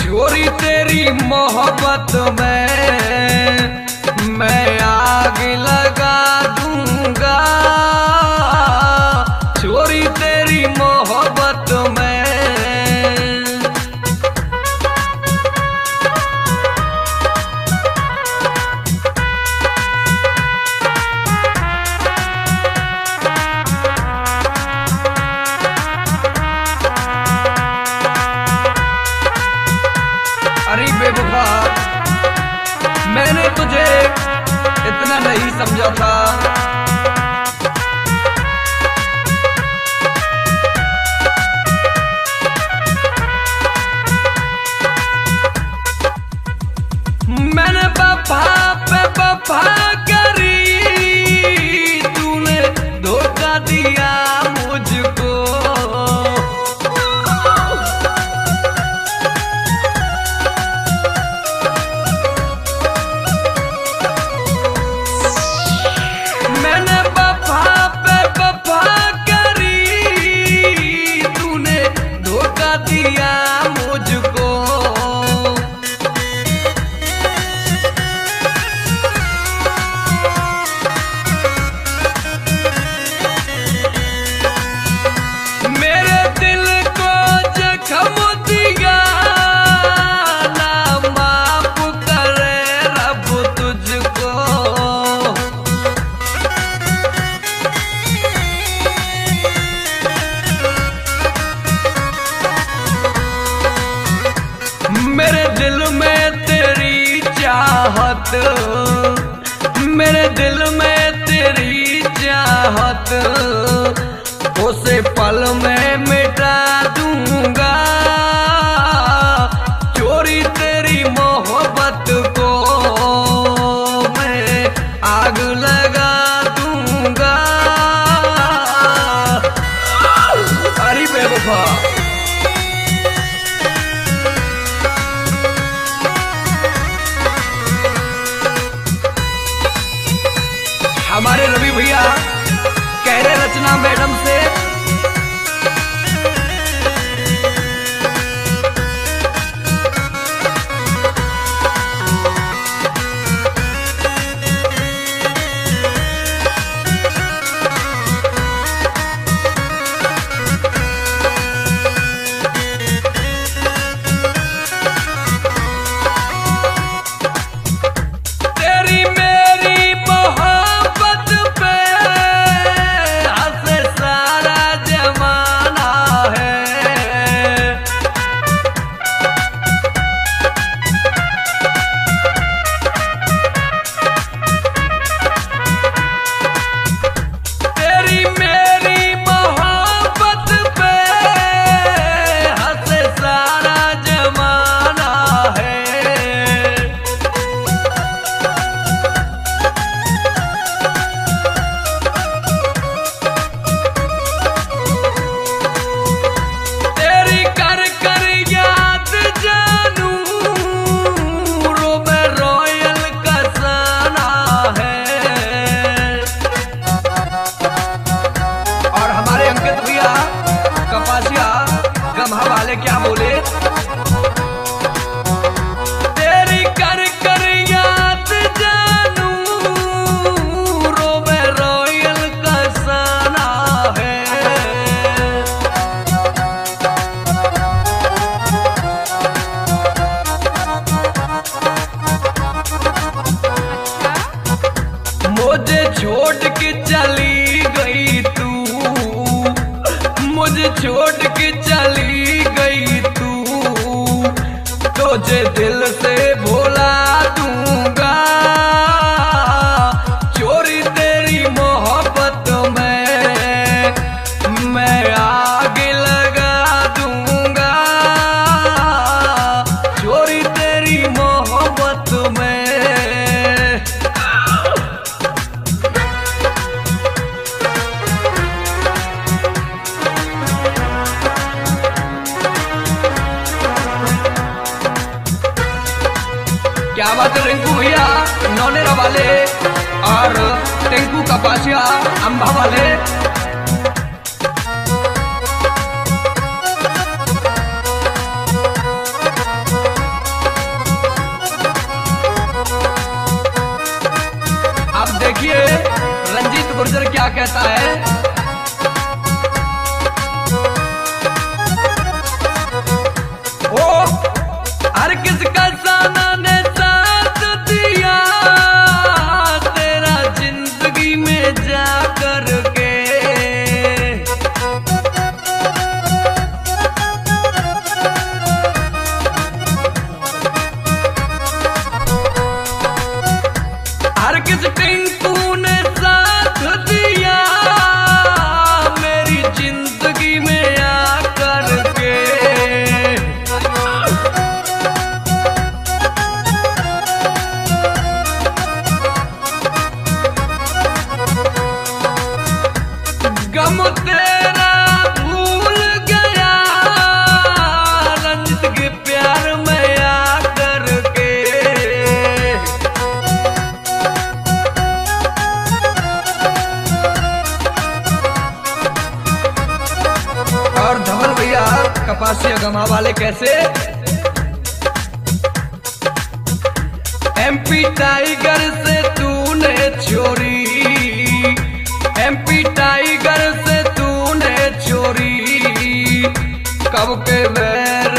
छोरी तेरी मोहब्बत में मैं subject दिल में तेरी चाहत, मेरे दिल में तेरी चाहत, उसे पल में मिटा दूँगा। चोरी तेरी मोहब्बत को मैं आग लगा दूँगा। अरे बेवफा। நான் வேடம் भैया कपासिया गम्हा वाले क्या बोले? तेरी कर कर याद जानू रोबे रॉयल है। मुझे छोड़ के चली गई। मुझे छोड़ के चली गई तू। तुझे दिल से भुला क्या बात रिंकू भैया? नौनेरा वाले और टेंकू का पाशिया अंबा वाले। अब देखिए, रंजीत गुर्जर क्या कहता है? गमा वाले कैसे? एमपी टाइगर से तूने चोरी। एमपी टाइगर से तूने चोरी। कब के बैर